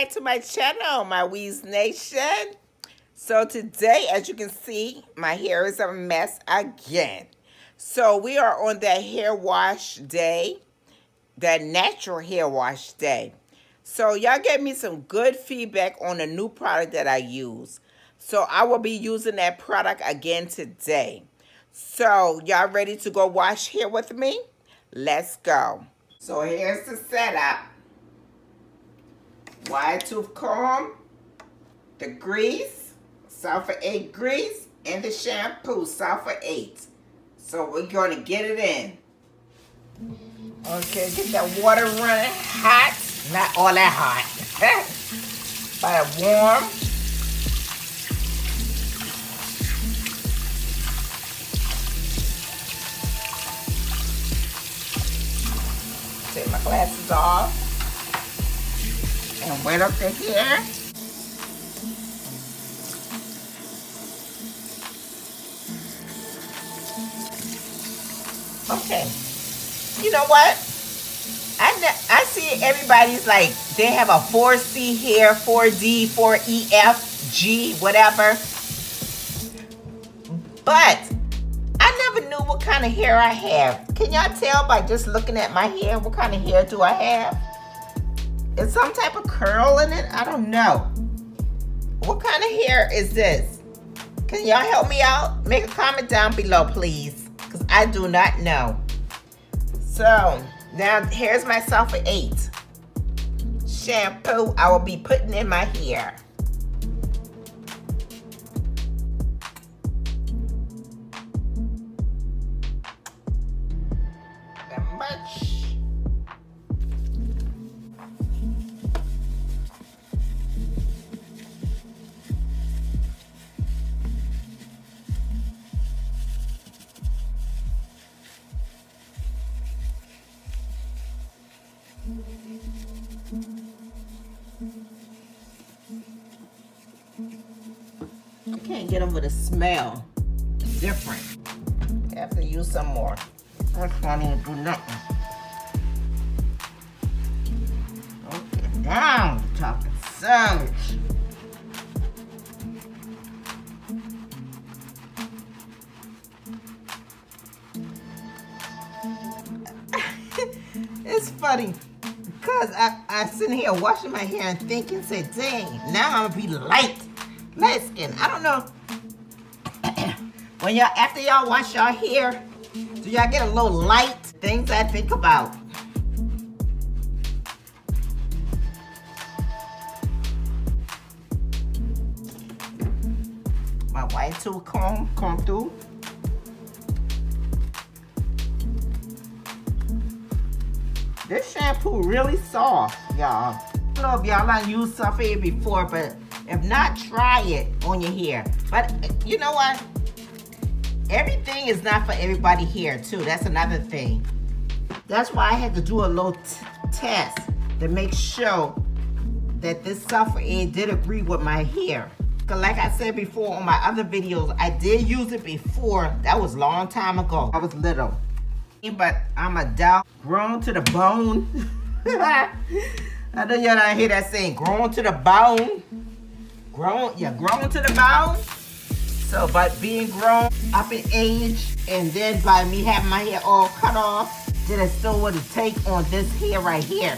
back to my channel, my Wees Nation. So today, as you can see, my hair is a mess again. So we are on that hair wash day, that natural hair wash day. So y'all gave me some good feedback on a new product that I use. So I will be using that product again today. So y'all ready to go wash hair with me? Let's go. So here's the setup wide tooth comb, the grease, sulfur 8 grease, and the shampoo, sulfur 8. So we're going to get it in. Okay, get that water running hot. Not all that hot. but warm. Take my glasses off and up the hair. Okay. You know what? I, I see everybody's like, they have a 4C hair, 4D, 4EF, G, whatever. But I never knew what kind of hair I have. Can y'all tell by just looking at my hair what kind of hair do I have? Some type of curl in it? I don't know. What kind of hair is this? Can y'all help me out? Make a comment down below, please. Because I do not know. So, now here's my Sulfur 8 shampoo I will be putting in my hair. Get over the smell. Different. Have to use some more. This one ain't do nothing. Okay, down, talking so much. it's funny because I, I sitting here washing my hair and thinking, say, dang, now I'm gonna be light, light skin. I don't know. When y'all, after y'all wash your hair, do y'all get a little light? Things I think about. My white tooth comb come through. This shampoo really soft, y'all. I if y'all done used Sulfur before, but if not, try it on your hair. But you know what? Everything is not for everybody here, too. That's another thing. That's why I had to do a little test to make sure that this Aid did agree with my hair. Cause like I said before on my other videos, I did use it before. That was a long time ago. I was little but I'm a dog grown to the bone. I know y'all don't hear that saying, grown to the bone. Grown, yeah, grown to the bone. So by being grown up in age and then by me having my hair all cut off, then I still want to take on this hair right here.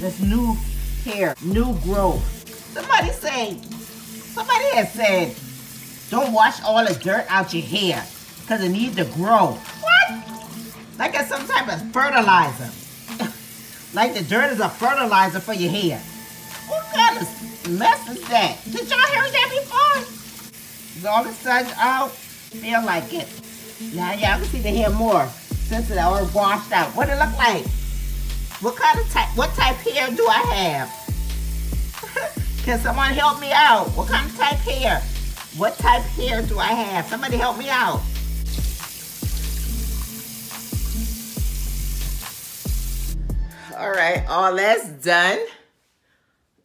This new hair, new growth. Somebody say, somebody has said, don't wash all the dirt out your hair because it needs to grow. What? Like it's some type of fertilizer. like the dirt is a fertilizer for your hair. What kind of mess is that? Did y'all hear that before? All a sudden, I feel like it. Now y'all can see the hair more since it all washed out. What it look like? What kind of type, what type hair do I have? Can someone help me out? What kind of type hair? What type hair do I have? Somebody help me out. All right, all that's done.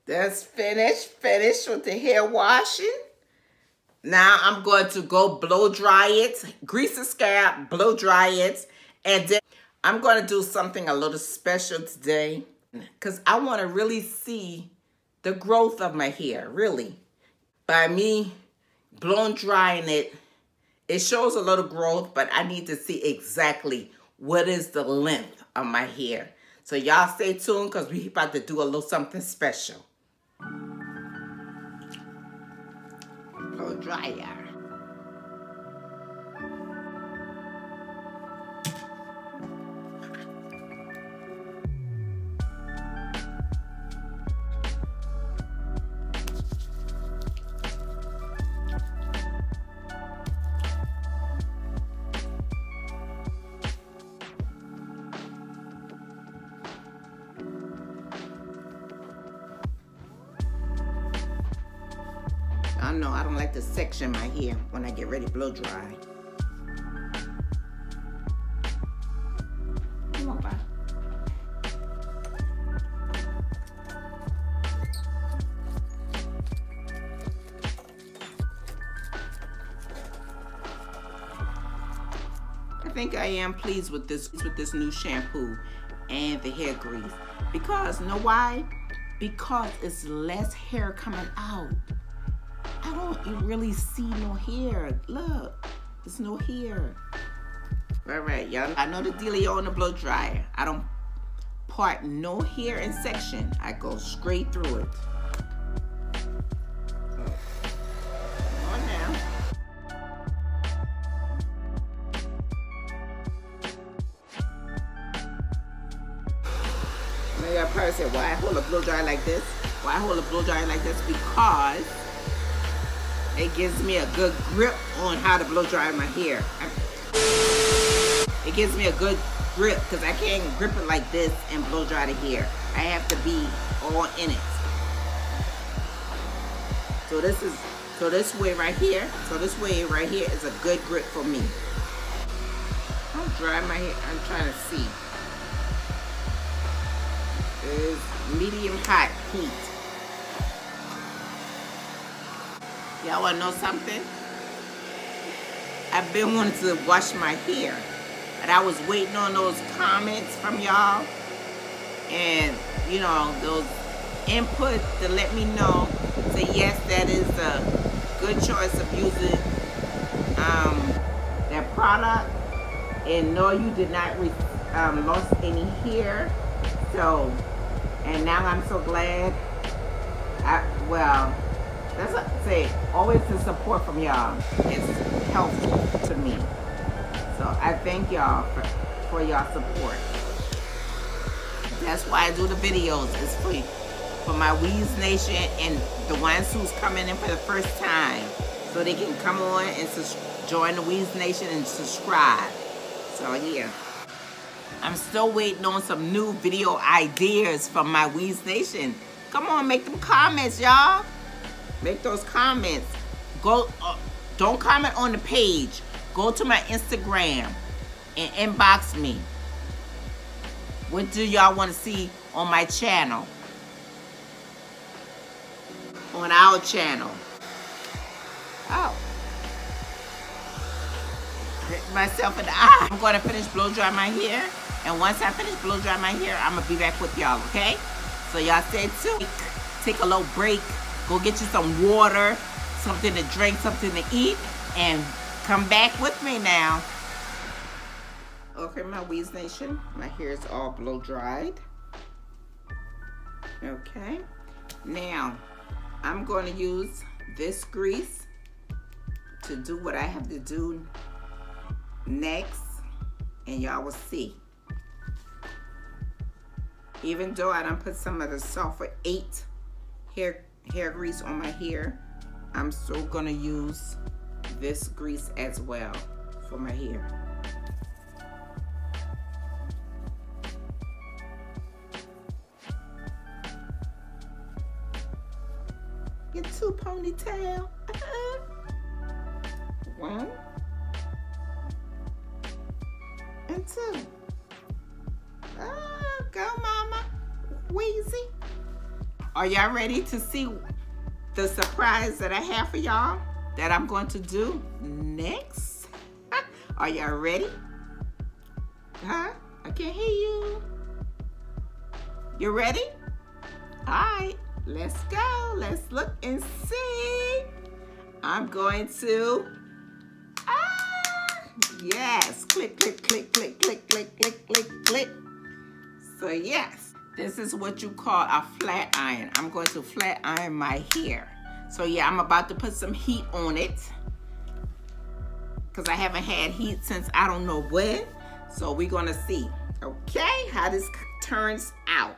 That's finished, finished with the hair washing. Now I'm going to go blow dry it, grease the scalp, blow dry it, and then I'm going to do something a little special today because I want to really see the growth of my hair, really. By me blown drying it, it shows a little growth, but I need to see exactly what is the length of my hair. So y'all stay tuned because we about to do a little something special. Dryer. I know I don't like to section my hair when I get ready to blow dry. Come on, bye. I think I am pleased with this with this new shampoo and the hair grease because know why? Because it's less hair coming out. I don't really see no hair. Look, there's no hair. All right, y'all. I know the dealio on the blow dryer. I don't part no hair in section. I go straight through it. I probably why hold a blow dryer like this? Why hold a blow dryer like this? Because it gives me a good grip on how to blow dry my hair. It gives me a good grip because I can't grip it like this and blow dry the hair. I have to be all in it. So this is, so this way right here, so this way right here is a good grip for me. I'm dry my hair, I'm trying to see. Medium hot heat. Y'all wanna know something? I've been wanting to wash my hair. And I was waiting on those comments from y'all. And, you know, those input to let me know. Say, yes, that is a good choice of using um, that product. And no, you did not um, lost any hair. So, and now I'm so glad. I, well, that's what I say. Always the support from y'all is helpful to me. So I thank y'all for, for y'all support. That's why I do the videos. It's for, for my Wees Nation and the ones who's coming in for the first time. So they can come on and join the Wees Nation and subscribe. So yeah. I'm still waiting on some new video ideas from my Wees Nation. Come on, make them comments, y'all. Make those comments. Go, uh, don't comment on the page. Go to my Instagram and inbox me. What do y'all want to see on my channel? On our channel. Oh. Hit myself in the eye. I'm going to finish blow dry my hair. And once I finish blow dry my hair, I'm going to be back with y'all, okay? So y'all stay tuned. Take a little break. Go get you some water, something to drink, something to eat, and come back with me now. Okay, my Wees Nation, my hair is all blow dried. Okay, now I'm going to use this grease to do what I have to do next, and y'all will see. Even though I don't put some of the sulfur 8 hair hair grease on my hair, I'm still gonna use this grease as well for my hair. Get two ponytail. One and two. Oh, go mama. Weesie. Are y'all ready to see the surprise that I have for y'all that I'm going to do next? Are y'all ready? Huh? I can't hear you. You ready? All right. let's go. Let's look and see. I'm going to, ah, yes, click, click, click, click, click, click, click, click, click. So yes, this is what you call a flat iron. I'm going to flat iron my hair. So yeah, I'm about to put some heat on it because I haven't had heat since I don't know when. So we're gonna see, okay, how this turns out.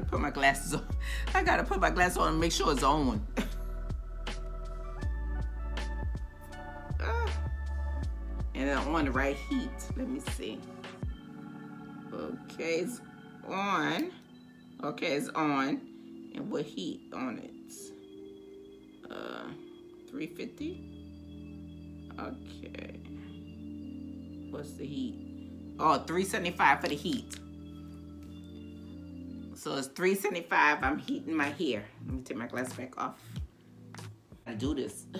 Me put my glasses on. I gotta put my glasses on and make sure it's on. Ah. and on the right heat. Let me see. Okay, it's on. Okay, it's on. And what heat on it? Uh, 350? Okay. What's the heat? Oh, 375 for the heat. So it's 375. I'm heating my hair. Let me take my glass back off. I do this.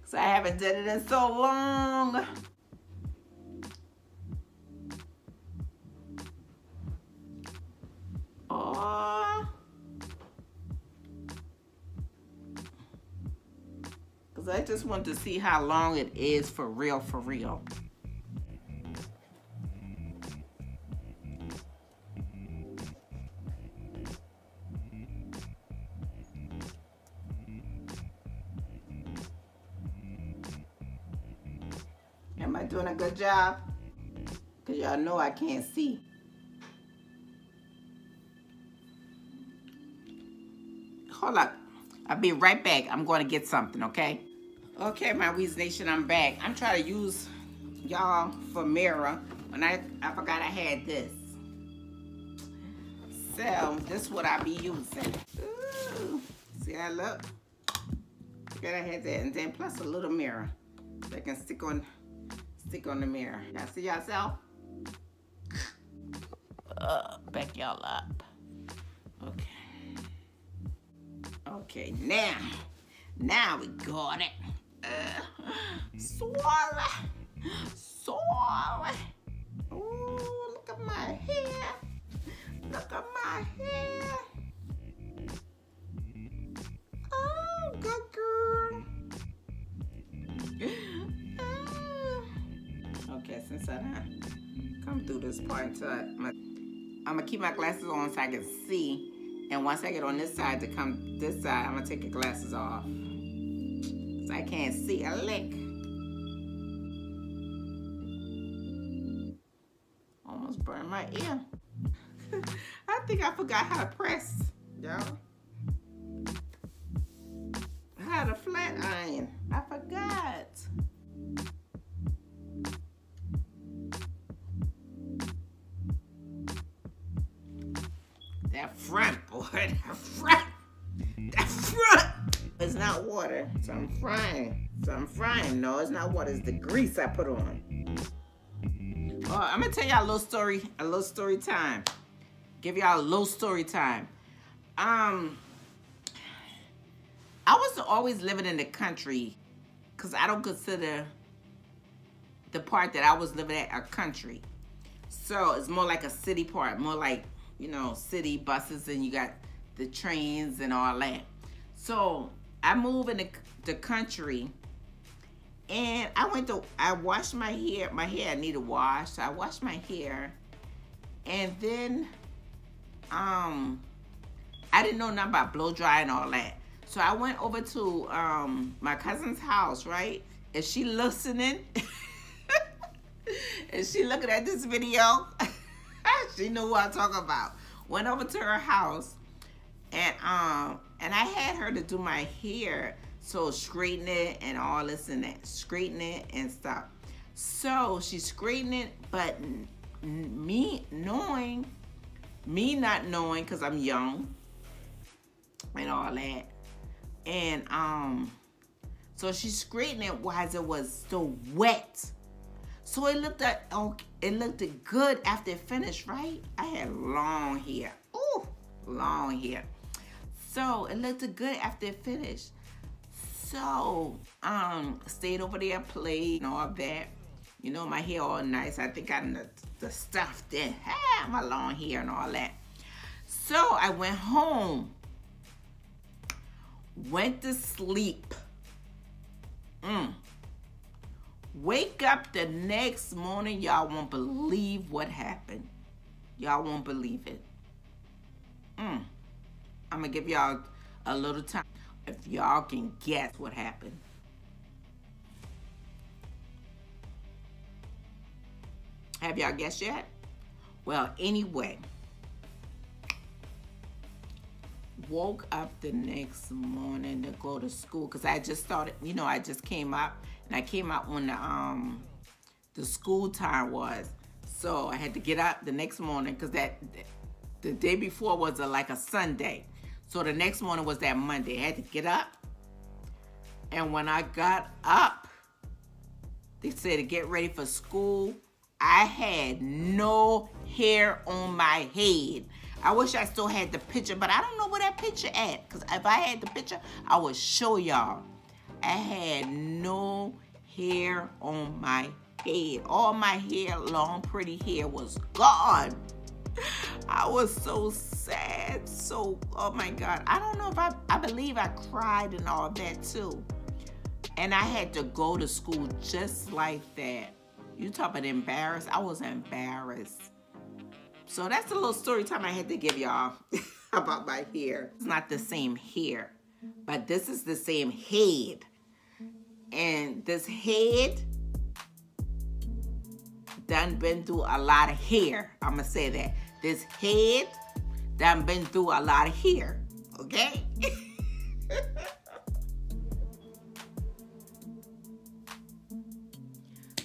Because I haven't done it in so long. Because I just want to see how long it is for real, for real. Job? Because y'all know I can't see. Hold up. I'll be right back. I'm going to get something, okay? Okay, my Wees Nation, I'm back. I'm trying to use y'all for mirror. When I, I forgot I had this. So, this is what I be using. Ooh, see how I look? Forgot I had that. And then plus a little mirror that can stick on stick on the mirror. Y'all see yourself? Uh, back y'all up. Okay. Okay, now, now we got it. Uh, swallow, swallow. Ooh, look at my hair. Look at my hair. I, I'm gonna keep my glasses on so I can see and once I get on this side to come this side, I'm gonna take the glasses off. So I can't see a lick. Almost burned my ear. I think I forgot how to That front, boy, that front, that front. It's not water, so I'm frying. So I'm frying. No, it's not water, it's the grease I put on. Oh, I'm gonna tell y'all a little story, a little story time. Give y'all a little story time. Um, I was always living in the country because I don't consider the part that I was living at a country. So it's more like a city part, more like you know, city buses and you got the trains and all that. So I moved in the, the country and I went to, I washed my hair. My hair I needed wash. So I washed my hair. And then, um, I didn't know nothing about blow dry and all that. So I went over to um, my cousin's house, right? Is she listening? Is she looking at this video? she knew what I'm talking about. Went over to her house and um and I had her to do my hair. So straighten it and all this and that. Straighten it and stuff. So she straightened it, but me knowing, me not knowing because I'm young and all that. And um so she straightened it while it was still wet. So it looked at oh, it looked good after it finished, right? I had long hair. Ooh, long hair. So it looked good after it finished. So, um, stayed over there, played and all that. You know, my hair all nice. I think I the, the stuff then. Ah, my long hair and all that. So I went home. Went to sleep. Mm. Wake up the next morning, y'all won't believe what happened. Y'all won't believe it. Mm. I'm gonna give y'all a little time if y'all can guess what happened. Have y'all guessed yet? Well, anyway, woke up the next morning to go to school because I just started, you know, I just came up and I came out when the um the school time was. So I had to get up the next morning because that the day before was a, like a Sunday. So the next morning was that Monday. I had to get up. And when I got up, they said to get ready for school. I had no hair on my head. I wish I still had the picture, but I don't know where that picture at. Because if I had the picture, I would show y'all. I had no hair on my head. All my hair, long, pretty hair was gone. I was so sad. So, oh my God. I don't know if I, I believe I cried and all that too. And I had to go to school just like that. You talk about embarrassed. I was embarrassed. So that's a little story time I had to give y'all about my hair. It's not the same hair, but this is the same head. And this head done been through a lot of hair. I'm gonna say that. This head done been through a lot of hair, okay?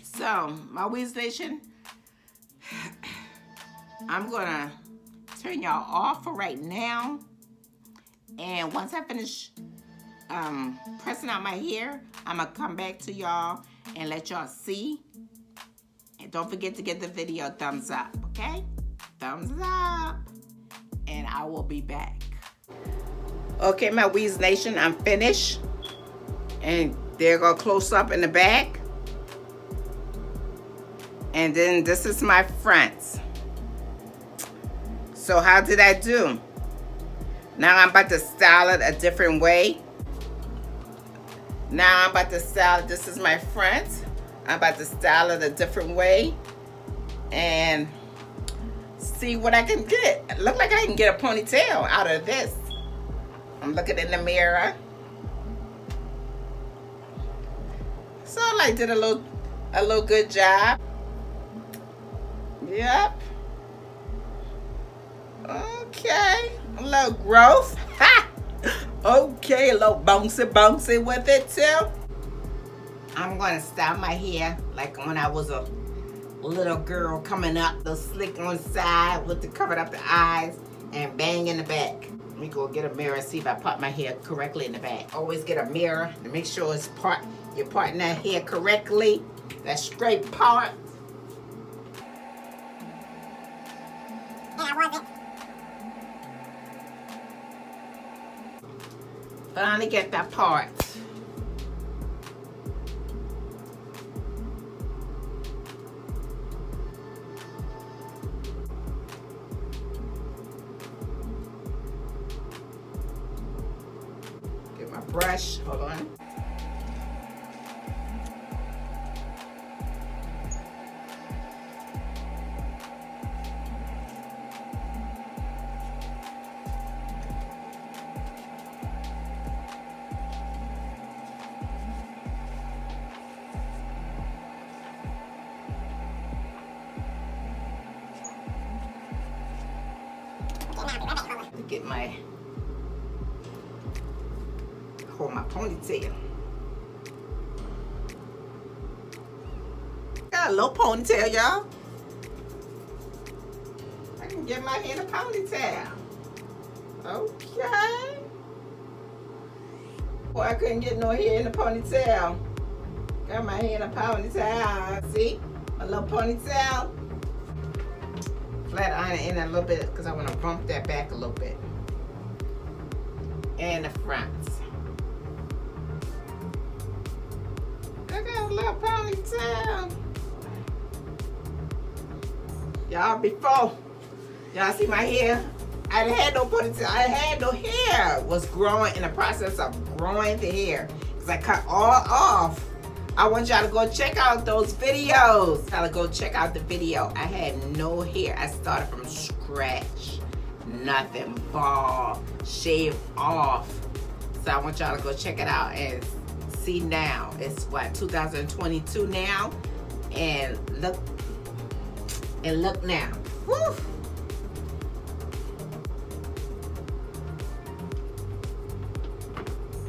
so, my Wees Nation, I'm gonna turn y'all off for right now. And once I finish um, pressing out my hair, I'm gonna come back to y'all and let y'all see. And don't forget to give the video a thumbs up, okay? Thumbs up. And I will be back. Okay, my Wees Nation, I'm finished. And there go close up in the back. And then this is my front. So how did I do? Now I'm about to style it a different way. Now I'm about to style. This is my front. I'm about to style it a different way. And see what I can get. Look like I can get a ponytail out of this. I'm looking in the mirror. So I like did a little a little good job. Yep. Okay, a little growth. Ha! Okay, a little bouncy bouncy with it too. I'm gonna style my hair like when I was a little girl coming up, the slick on the side with the covered up the eyes and bang in the back. Let me go get a mirror and see if I part my hair correctly in the back. Always get a mirror to make sure it's part you're parting that hair correctly. That straight part. Finally get that part. Get my hold my ponytail. Got a little ponytail, y'all. I can get my hair in a ponytail. Okay. Boy, I couldn't get no hair in a ponytail. Got my hair in a ponytail. See? A little ponytail flat iron in a little bit because I want to bump that back a little bit. and the fronts. I got a little ponytail. Y'all, before y'all see my hair, I had no ponytail. I had no hair. Was growing in the process of growing the hair because I cut all off. I want y'all to go check out those videos. Y'all go check out the video. I had no hair. I started from scratch. Nothing. Ball. Shave off. So I want y'all to go check it out and see now. It's what 2022 now. And look and look now. Woo!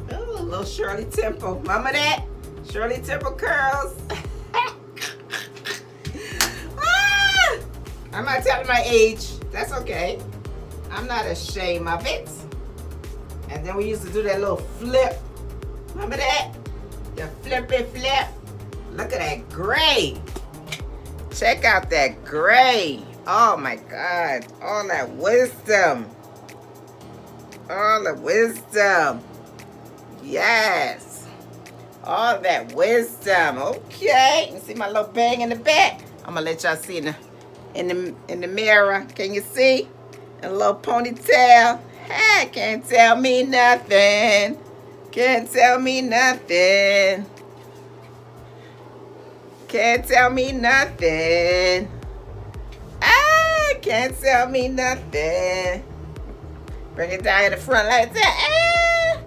Little Shirley Temple. Remember that? Shirley Temple curls. ah! I'm not telling my age. That's okay. I'm not ashamed of it. And then we used to do that little flip. Remember that? The flippy flip. Look at that gray. Check out that gray. Oh my God. All that wisdom. All the wisdom. Yes all that wisdom. Okay, you see my little bang in the back. I'm gonna let y'all see in the in the in the mirror. Can you see? A little ponytail. Hey, can't tell me nothing. Can't tell me nothing. Can't tell me nothing. Ah, can't tell me nothing. Bring it down in the front like that. Ah.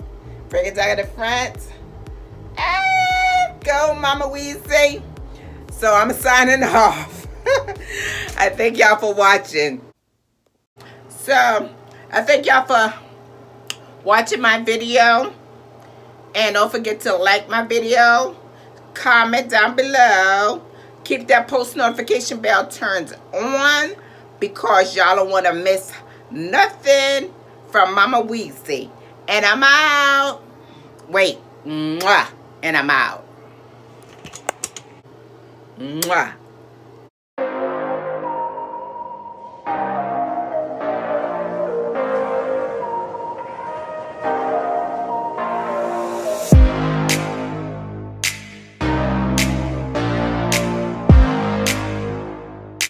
Bring it down in the front. Go, Mama Weesie. So I'm signing off. I thank y'all for watching. So, I thank y'all for watching my video. And don't forget to like my video, comment down below, keep that post notification bell turned on because y'all don't want to miss nothing from Mama Weesie. And I'm out. Wait. Mwah and I'm out. Mwah.